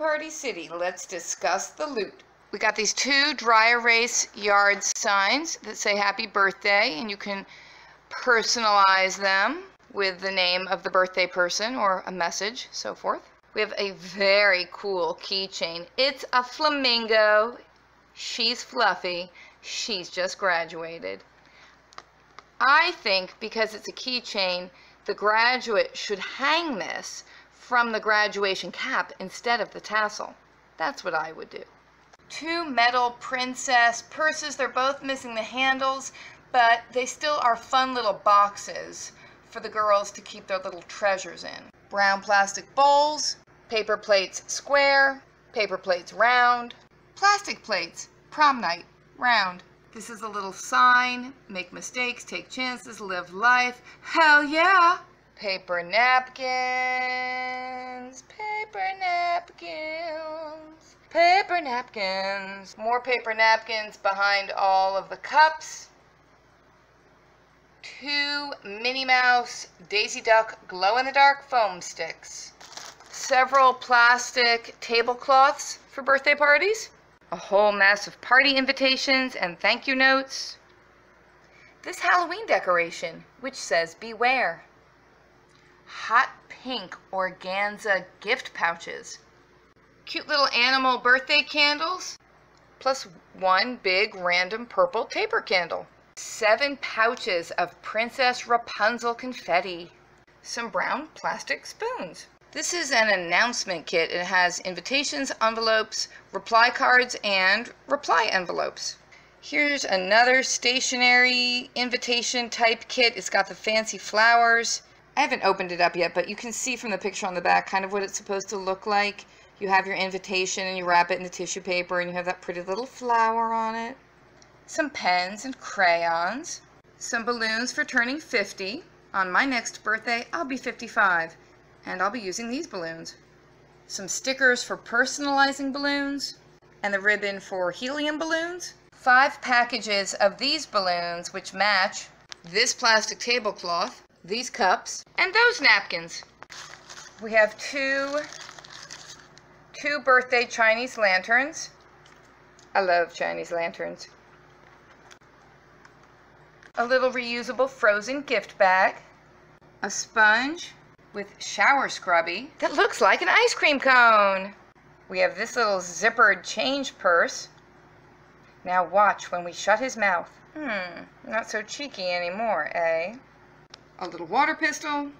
Party City. Let's discuss the loot. We got these two dry erase yard signs that say happy birthday, and you can personalize them with the name of the birthday person or a message, so forth. We have a very cool keychain. It's a flamingo. She's fluffy. She's just graduated. I think because it's a keychain, the graduate should hang this from the graduation cap instead of the tassel. That's what I would do. Two metal princess purses. They're both missing the handles, but they still are fun little boxes for the girls to keep their little treasures in. Brown plastic bowls, paper plates square, paper plates round, plastic plates, prom night, round. This is a little sign, make mistakes, take chances, live life. Hell yeah! Paper napkins, paper napkins, paper napkins. More paper napkins behind all of the cups. Two Minnie Mouse Daisy Duck glow-in-the-dark foam sticks. Several plastic tablecloths for birthday parties a whole mess of party invitations and thank you notes. This Halloween decoration, which says beware. Hot pink organza gift pouches. Cute little animal birthday candles, plus one big random purple taper candle. Seven pouches of Princess Rapunzel confetti. Some brown plastic spoons. This is an announcement kit. It has invitations, envelopes, reply cards, and reply envelopes. Here's another stationery invitation type kit. It's got the fancy flowers. I haven't opened it up yet, but you can see from the picture on the back kind of what it's supposed to look like. You have your invitation and you wrap it in the tissue paper and you have that pretty little flower on it. Some pens and crayons. Some balloons for turning 50. On my next birthday, I'll be 55 and I'll be using these balloons. Some stickers for personalizing balloons, and the ribbon for helium balloons. Five packages of these balloons which match this plastic tablecloth, these cups, and those napkins. We have two, two birthday Chinese lanterns. I love Chinese lanterns. A little reusable frozen gift bag. A sponge with shower scrubby that looks like an ice cream cone. We have this little zippered change purse. Now watch when we shut his mouth. Hmm, not so cheeky anymore, eh? A little water pistol.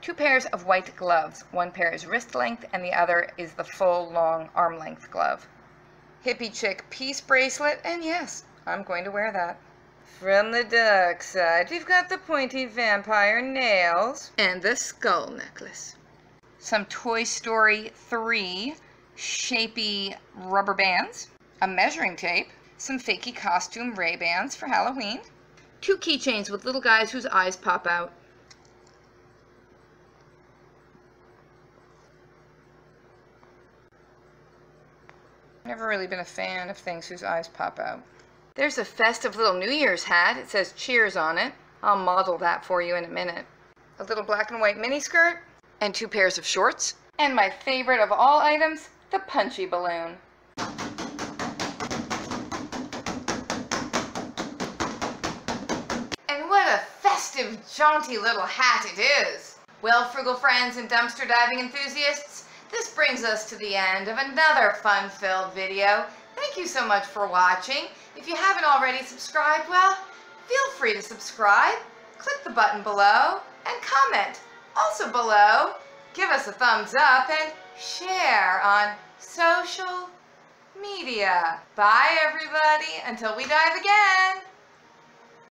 Two pairs of white gloves. One pair is wrist length and the other is the full long arm length glove. Hippie chick peace bracelet, and yes, I'm going to wear that. From the dark side, we've got the pointy vampire nails and the skull necklace. Some Toy Story 3 shapy rubber bands, a measuring tape, some fakey costume Ray-Bans for Halloween, two keychains with little guys whose eyes pop out. Never really been a fan of things whose eyes pop out. There's a festive little New Year's hat. It says cheers on it. I'll model that for you in a minute. A little black and white mini skirt and two pairs of shorts. And my favorite of all items, the punchy balloon. And what a festive, jaunty little hat it is. Well, frugal friends and dumpster diving enthusiasts, this brings us to the end of another fun-filled video. Thank you so much for watching. If you haven't already subscribed, well, feel free to subscribe. Click the button below and comment. Also below, give us a thumbs up and share on social media. Bye everybody, until we dive again.